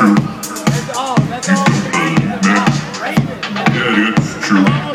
true. That's all. That's all. Yeah, it's true.